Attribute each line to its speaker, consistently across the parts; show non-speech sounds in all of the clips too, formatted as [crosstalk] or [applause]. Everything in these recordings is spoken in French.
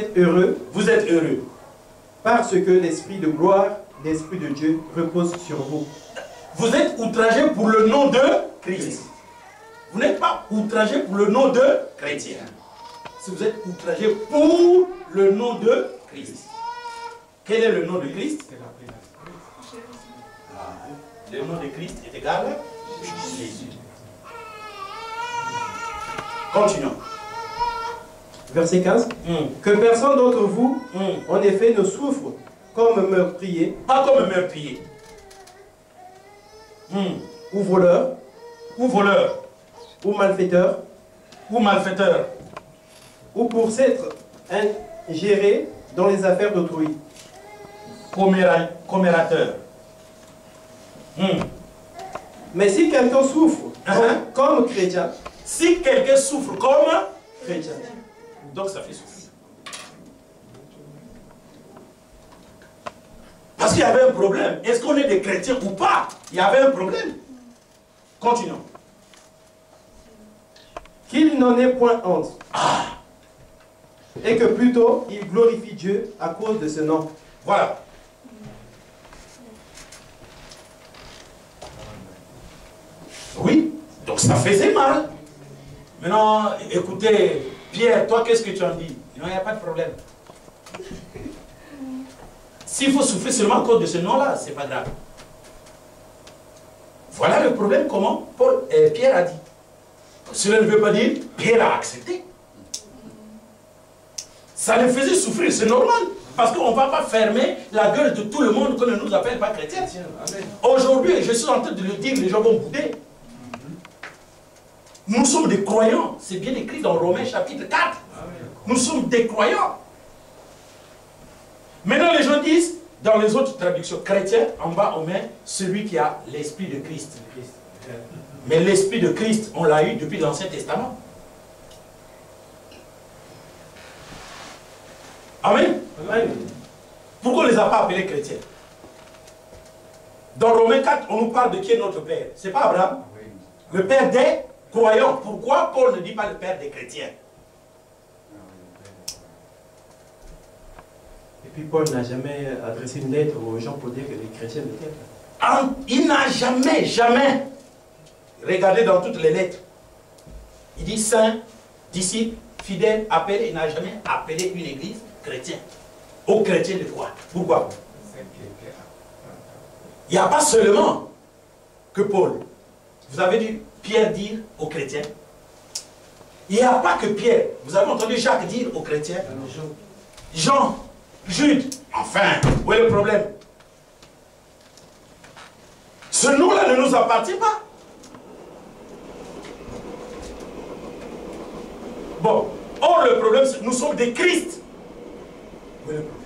Speaker 1: êtes heureux
Speaker 2: Vous êtes heureux.
Speaker 1: parce que l'Esprit de gloire, l'Esprit de Dieu repose sur vous.
Speaker 2: Vous êtes outragé pour le nom de Christ. Vous n'êtes pas outragé pour le nom de chrétien. Si vous êtes outragé pour le nom de Christ. Quel est le nom de Christ? Le nom de Christ est égal à Jésus. Continuons.
Speaker 1: Verset 15.
Speaker 2: Hmm.
Speaker 1: Que personne d'entre vous,
Speaker 2: Hmm.
Speaker 1: en effet, ne souffre comme meurtrier
Speaker 2: Pas comme meurtrier. Hmm.
Speaker 1: ou voleur
Speaker 2: Ou voleur.
Speaker 1: ou malfaiteur
Speaker 2: Ou malfaiteur.
Speaker 1: ou pour s'être ingéré dans les affaires d'autrui.
Speaker 2: Comméra- Commérateur.
Speaker 1: Mais si quelqu'un souffre comme,
Speaker 2: Uh-huh.
Speaker 1: comme chrétien,
Speaker 2: Si quelqu'un souffre comme
Speaker 1: chrétien,
Speaker 2: Donc ça fait souffrir. Parce qu'il y avait un problème. Est-ce qu'on est des chrétiens ou pas? Il y avait un problème. Continuons.
Speaker 1: qu'il n'en ait point honte. Et que plutôt il glorifie Dieu à cause de ce nom.
Speaker 2: Voilà. Oui, donc ça faisait mal. Maintenant, écoutez, Pierre, toi, qu'est-ce que tu en dis? Non, il n'y a pas de problème. S'il faut souffrir seulement à cause de ce nom-là, c'est pas grave. Voilà le problème, comment Paul, euh, Pierre a dit. Cela ne veut pas dire Pierre a accepté. Ça le faisait souffrir, c'est normal. Parce qu'on ne va pas fermer la gueule de tout le monde qu'on ne nous appelle pas chrétiens. Aujourd'hui, je suis en train de le dire, les gens vont bouder. Nous sommes des croyants. C'est bien écrit dans Romains chapitre 4. Nous sommes des croyants. Maintenant, les gens disent, dans les autres traductions chrétiennes, en bas, on met celui qui a l'esprit de Christ. Mais l'esprit de Christ, on l'a eu depuis l'Ancien Testament. Amen.
Speaker 1: Amen.
Speaker 2: Pourquoi on ne les a pas appelés chrétiens? Dans Romains 4, on nous parle de qui est notre Père. C'est pas Abraham Le Père des croyants. Pourquoi Paul ne dit pas le Père des chrétiens?
Speaker 1: Et puis Paul n'a jamais adressé une lettre aux gens pour dire que les chrétiens étaient.
Speaker 2: En- Il n'a jamais, jamais, regardez dans toutes les lettres, il dit saint, disciple, fidèle, appelé, il n'a jamais appelé une église chrétienne. Aux chrétiens de quoi Pourquoi? Il n'y a pas seulement que Paul. Vous avez dû Pierre dire aux chrétiens. Il n'y a pas que Pierre. Vous avez entendu Jacques dire aux chrétiens? Jean, Jude. Enfin, où est le problème? Ce nom-là ne nous appartient pas. Bon, or le problème, nous sommes des Christ. Où est le problème?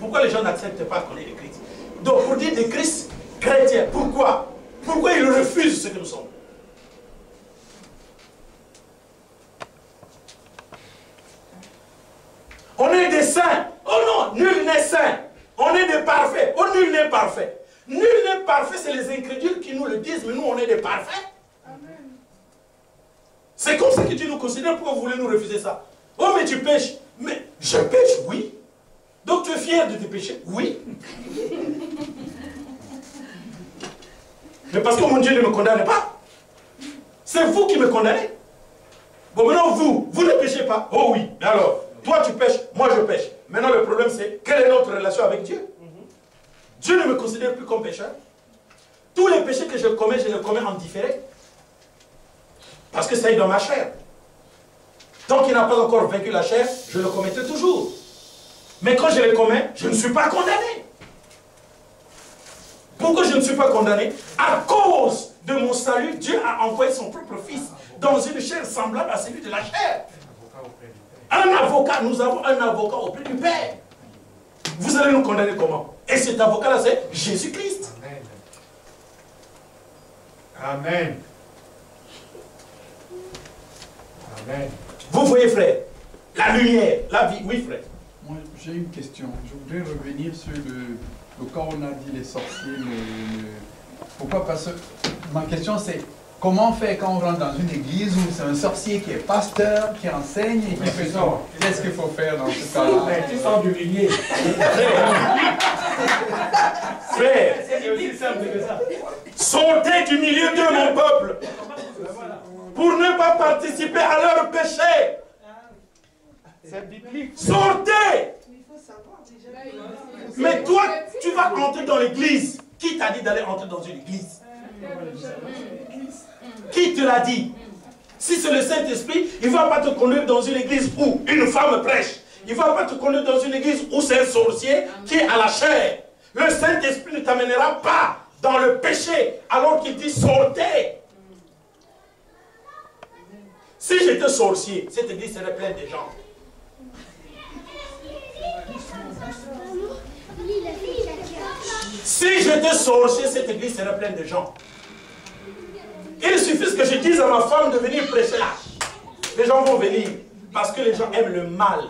Speaker 2: Pourquoi les gens n'acceptent pas qu'on est des Christ Donc, pour dire des Christ chrétiens, pourquoi? Pourquoi ils refusent ce que nous sommes On est des saints. Oh non, nul n'est saint. On est des parfaits. Oh, nul n'est parfait. Nul n'est parfait, c'est les incrédules qui nous le disent, mais nous, on est des parfaits. C'est comme ça que tu nous considères. Pourquoi vous voulez nous refuser ça? Oh, mais tu pêches. Mais je pêche, oui. Donc tu es fier de tes péchés? Oui. Mais parce que mon Dieu ne me condamne pas. C'est vous qui me condamnez. Bon, maintenant, vous, vous ne péchez pas? Oh oui. Mais alors, toi tu pêches, moi je pêche. Maintenant, le problème c'est, quelle est notre relation avec Dieu? Dieu ne me considère plus comme pécheur. Tous les péchés que je commets, je les commets en différé. Parce que ça est dans ma chair. Tant qu'il n'a pas encore vaincu la chair, je le commettrai toujours. Mais quand je les commets, je ne suis pas condamné. Pourquoi je ne suis pas condamné? À cause de mon salut, Dieu a envoyé son propre Fils dans une chair semblable à celui de la chair. Un avocat, nous avons un avocat auprès du Père. Vous allez nous condamner comment? Et cet avocat-là, c'est Jésus-Christ.
Speaker 3: Amen. Amen.
Speaker 2: Vous voyez, frère, la lumière, la vie. Oui, frère.
Speaker 4: Moi, j'ai une question. Je voudrais revenir sur le, le quand on a dit les sorciers. le- le- Pourquoi? Parce que ma question c'est comment faire quand on rentre dans une église où c'est un sorcier qui est pasteur, qui enseigne et qui fait ça? Qu'est-ce qu'il faut faire dans ce cas-là?
Speaker 3: tu sens d'humilier.
Speaker 2: Frère, sortez du milieu de mon peuple pour ne pas participer à leur péché. Sortez Mais toi, tu vas entrer dans l'église. Qui t'a dit d'aller entrer dans une église? Qui te l'a dit? Si c'est le Saint-Esprit, il ne va pas te conduire dans une église où une femme prêche. Il ne va pas te conduire dans une église où c'est un sorcier qui est à la chair. Le Saint-Esprit ne t'amènera pas dans le péché alors qu'il dit sortez. Si j'étais sorcier, cette église serait pleine de gens. Si j'étais sorcier, cette église serait pleine de gens. Il suffit que je dise à ma femme de venir prêcher là. Les gens vont venir parce que les gens aiment le mal.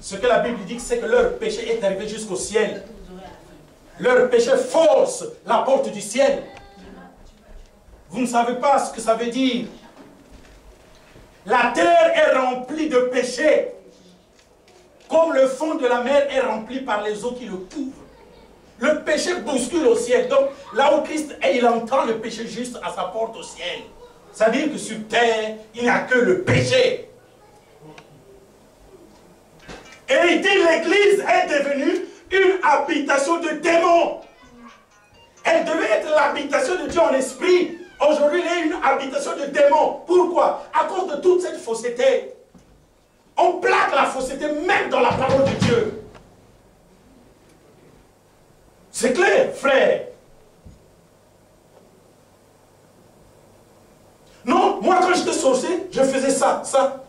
Speaker 2: Ce que la Bible dit, c'est que leur péché est arrivé jusqu'au ciel. Leur péché force la porte du ciel. Vous ne savez pas ce que ça veut dire. La terre est remplie de péchés. Comme le fond de la mer est rempli par les eaux qui le couvrent. Le péché bouscule au ciel. Donc, là où Christ est, il entend le péché juste à sa porte au ciel. C'est-à-dire que sur terre, il n'y a que le péché. Et l'église est devenue une habitation de démons. Elle devait être l'habitation de Dieu en esprit. Aujourd'hui, elle est une habitation de démons. Pourquoi? À cause de toute cette fausseté. On plaque la fausseté même dans la parole de Dieu. C'est clair, frère. Non, moi quand j'étais sorcier, je faisais ça, ça.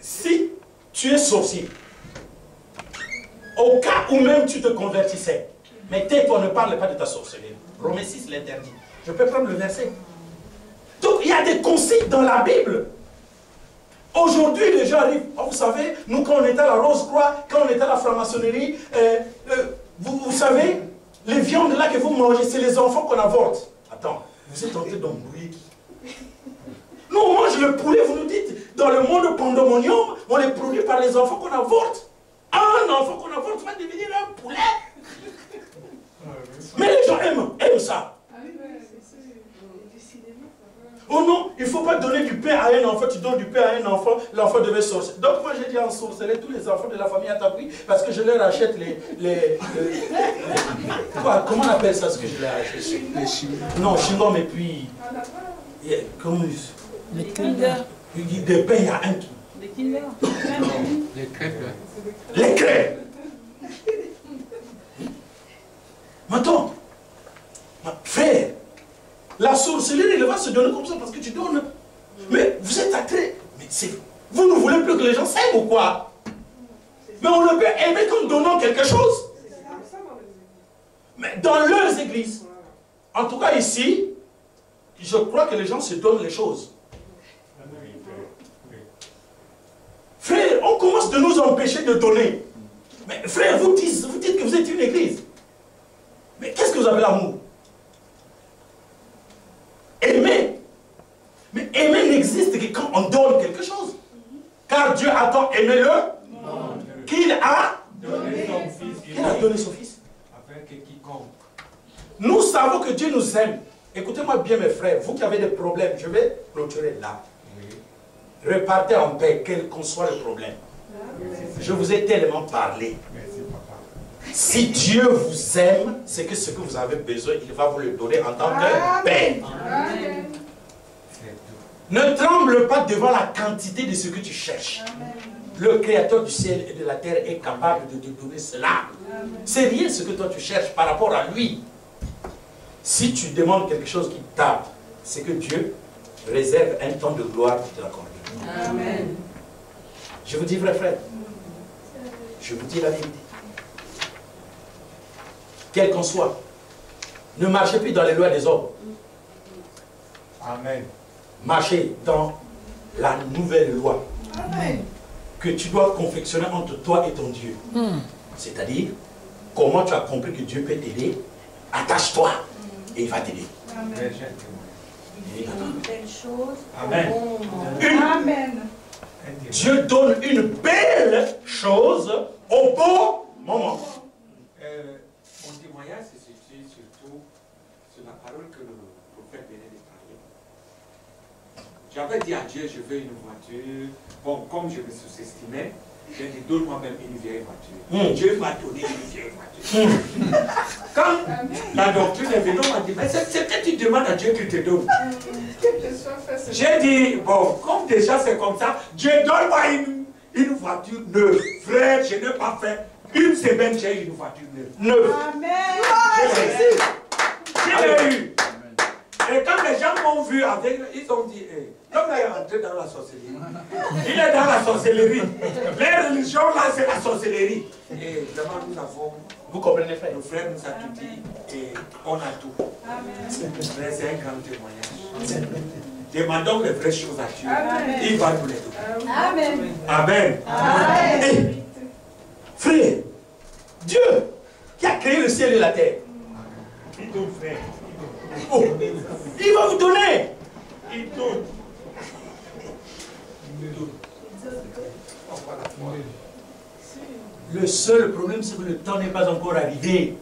Speaker 2: Si tu es sorcier, au cas où même tu te convertissais, mais tais-toi, ne parle pas de ta sorcellerie. Romains 6 l'interdit. Je peux prendre le verset. Donc il y a des consignes dans la Bible. Aujourd'hui, les gens arrivent. Oh, vous savez, nous, quand on était à la Rose-Croix, quand on était à la franc-maçonnerie, euh, euh, vous, savez, les viandes là que vous mangez, c'est les enfants qu'on avorte. Attends, vous êtes en train d'embrouiller Nous, on mange le poulet, vous nous dans le monde pandemonium, on les produit par les enfants qu'on avorte. Un enfant qu'on avorte va devenir un poulet. Mais les gens aiment, aiment ça. Oh non, il ne faut pas donner du pain à un enfant, tu donnes du pain à un enfant, l'enfant devait sortir. Donc moi j'ai dit en sorcerer tous les enfants de la famille Atabri parce que je leur achète les... les, les- quoi, comment on appelle ça ce que je leur achète? Les chingom. Non, chingom et puis... Yeah,
Speaker 5: Kinder.
Speaker 2: Il dit des pains, il y a un qui...
Speaker 3: Les crêpes.
Speaker 2: Les crêpes. Maintenant, ma frère, la sorcellerie, elle va se donner comme ça parce que tu donnes. Mais vous êtes attirés. Mais c'est. Vous ne voulez plus que les gens s'aiment ou quoi? Mais on ne peut aimer qu'en donnant quelque chose. Mais dans leurs églises, en tout cas ici, je crois que les gens se donnent les choses. Frère, on commence de nous empêcher de donner. Mais frère, vous dites, vous dites que vous êtes une église. Mais qu'est-ce que vous avez l'amour? Aimer. Mais aimer n'existe que quand on donne quelque chose. Car Dieu a tant aimé le qu'il a,
Speaker 3: Donnez son fils
Speaker 2: qu'il a donné son fils.
Speaker 3: afin que quiconque.
Speaker 2: Nous savons que Dieu nous aime. Écoutez-moi bien mes frères, vous qui avez des problèmes, je vais clôturer là. Repartez en paix, quel qu'en soit le problème. Je vous ai tellement parlé. Si Dieu vous aime, c'est que ce que vous avez besoin, il va vous le donner en tant que
Speaker 3: tout.
Speaker 2: Ne tremble pas devant la quantité de ce que tu cherches. Le Créateur du ciel et de la terre est capable de te donner cela. C'est rien ce que toi tu cherches par rapport à lui. Si tu demandes quelque chose qui tarde, c'est que Dieu réserve un temps de gloire pour te l'accorder.
Speaker 5: Amen.
Speaker 2: Je vous dis vrai frère. Je vous dis la vérité. Quel qu'on soit, ne marchez plus dans les lois des hommes.
Speaker 3: Amen.
Speaker 2: Marchez dans la nouvelle loi que tu dois confectionner entre toi et ton Dieu. C'est-à-dire, comment tu as compris que Dieu peut t'aider, attache-toi et il va t'aider.
Speaker 3: Très gentiment.
Speaker 5: une belle chose
Speaker 2: Amen.
Speaker 5: au bon moment.
Speaker 2: Une-
Speaker 6: Amen.
Speaker 2: Dieu donne une belle chose au bon moment.
Speaker 3: Euh, mon témoignage se situe surtout sur la parole que le prophète venait de parler. J'avais dit à Dieu, je veux une voiture. Bon, comme je me sous-estimais, j'ai dit, donne-moi même une vieille voiture. Dieu m'a donné une vieille voiture. Quand la doctrine est venue, on m'a dit, mais c'est que tu demandes à Dieu qu'il te donne. J'ai dit, bon, comme déjà c'est comme ça, Dieu donne-moi une, une voiture neuve. Frère, je n'ai pas fait une semaine, j'ai eu une voiture neuve.
Speaker 2: Neuf.
Speaker 6: Amen.
Speaker 3: Je l'ai eu. Et quand les gens m'ont vu avec, ils ont dit, eh, l'homme est rentré dans la sorcellerie. Il est dans la sorcellerie. Les religions là, c'est la sorcellerie. Et vraiment, nous avons,
Speaker 2: Vous comprenez, frère
Speaker 3: le frère nous a tout dit et on a tout. C'est un grand témoignage. Demandons les vraies choses à Dieu.
Speaker 6: Amen.
Speaker 3: Il va nous les donner.
Speaker 6: Amen.
Speaker 3: Amen.
Speaker 2: Frère, Dieu qui a créé le ciel et la terre, oh, il va vous donner.
Speaker 3: Il donne. Il donne.
Speaker 2: Le seul problème, c'est que le temps n'est pas encore arrivé.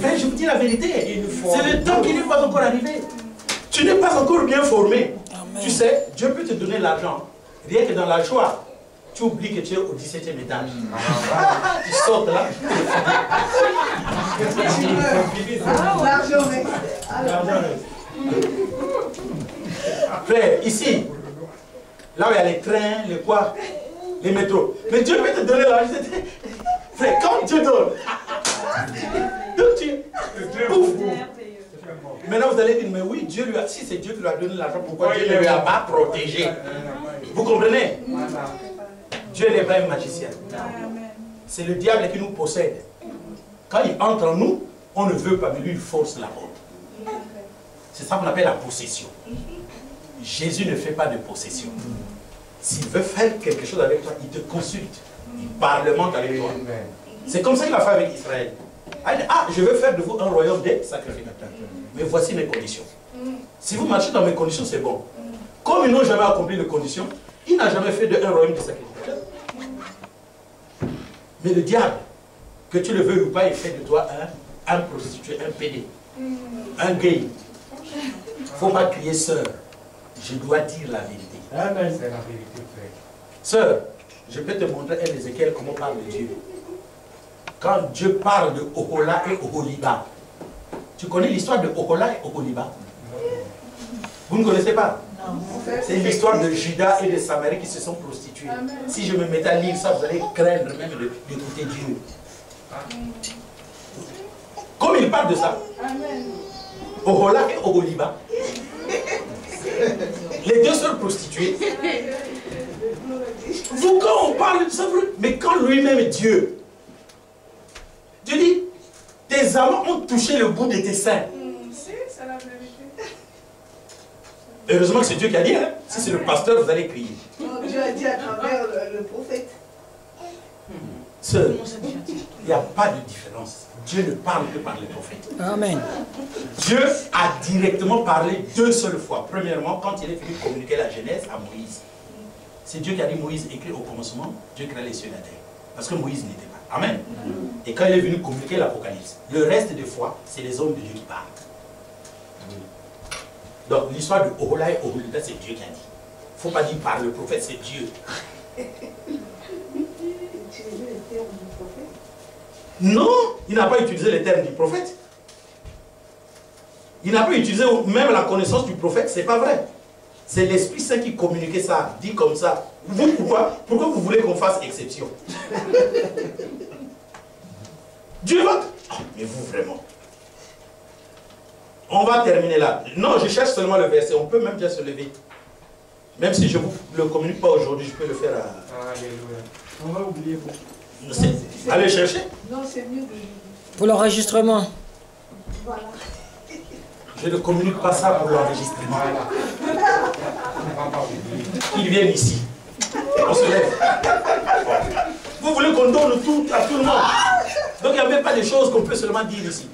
Speaker 2: Frère, je vous dis la vérité. C'est le temps qui n'est pas encore arrivé. Tu n'es pas encore bien formé. Tu sais, Dieu peut te donner l'argent. Rien que dans la joie, tu oublies que tu es au 17e étage. [laughs] tu sautes là. [laughs]
Speaker 6: L'argent reste.
Speaker 2: L'argent reste. Frère, ici, là où il y a les trains, les quoi, les métros. Mais Dieu peut te donner l'argent. Frère, quand Dieu donne, donc tu, Ouf. Maintenant vous allez dire, mais oui, Dieu lui a, si c'est Dieu qui lui a donné l'argent, pourquoi Dieu ne lui a pas protégé? Vous comprenez? Dieu n'est pas un magicien. C'est le diable qui nous possède. Quand il entre en nous, on ne veut pas, mais lui, il force la porte. C'est ça qu'on appelle la possession. Jésus ne fait pas de possession. S'il veut faire quelque chose avec toi, il te consulte. Il parlemente avec toi. C'est comme ça qu'il a fait avec Israël. Ah, il dit, Ah, je veux faire de vous un royaume des sacrificateurs. Mais voici mes conditions. Si vous marchez dans mes conditions, c'est bon. Comme ils n'ont jamais accompli les conditions, il n'a jamais fait de un royaume des sacrificateurs. Mais le diable, que tu le veux ou pas, il fait de toi un, un prostitué, un pédé, un gay. Il ne faut pas crier sœur. Je dois dire la vérité.
Speaker 3: Amen. C'est la vérité, frère.
Speaker 2: Sœur, je peux te montrer un Ézéchiel comment parle de Dieu. Quand Dieu parle de Ohola et Oholiba, tu connais l'histoire de Ohola et Oholiba? Vous ne connaissez pas? C'est l'histoire de Judas et de Samarie qui se sont prostitués.
Speaker 6: Amen.
Speaker 2: Si je me mettais à lire ça, vous allez craindre même d'écouter Dieu. Comme il parle de ça,
Speaker 6: Amen.
Speaker 2: Ohola et Oholiba, les deux sœurs prostituées, vous, quand on parle de ça, mais quand lui-même Dieu, Dieu dit, tes amants ont touché le bout de tes seins. Heureusement que c'est Dieu qui a dit, hein. si c'est le pasteur, vous allez crier.
Speaker 7: Dieu a dit à travers le prophète.
Speaker 2: Sœur, il n'y a pas de différence. Dieu ne parle que par les prophètes.
Speaker 5: Amen.
Speaker 2: Dieu a directement parlé deux seules fois. Premièrement, quand il est venu communiquer la Genèse à Moïse. C'est Dieu qui a dit Moïse écrit au commencement, Dieu créa les cieux et la terre. Parce que Moïse n'était pas. Amen. Et quand il est venu communiquer l'Apocalypse, le reste des fois, c'est les hommes de Dieu qui parlent. Donc l'histoire de Ohola et Oholida, c'est Dieu qui a dit. Il ne faut pas dire par le prophète, c'est Dieu.
Speaker 7: Utiliser le terme du prophète.
Speaker 2: Non, il n'a pas utilisé les termes du prophète. Il n'a pas utilisé même la connaissance du prophète, c'est pas vrai. C'est l'Esprit Saint qui communiquait ça, dit comme ça. Vous, pourquoi Pourquoi vous voulez qu'on fasse exception? [laughs] Dieu va... Ah, mais vous, vraiment. On va terminer là. Non, je cherche seulement le verset. On peut même déjà se lever. Même si je ne vous le communique pas aujourd'hui, je peux le faire à...
Speaker 3: Alléluia.
Speaker 1: On va oublier. bon.
Speaker 2: Allez chercher.
Speaker 7: Non, c'est mieux de.
Speaker 5: Pour l'enregistrement.
Speaker 7: Voilà.
Speaker 2: Je ne communique pas ça pour l'enregistrement. Ils viennent ici. On se lève. Vous voulez qu'on donne tout à tout le monde. Donc il n'y a même pas de choses qu'on peut seulement dire ici.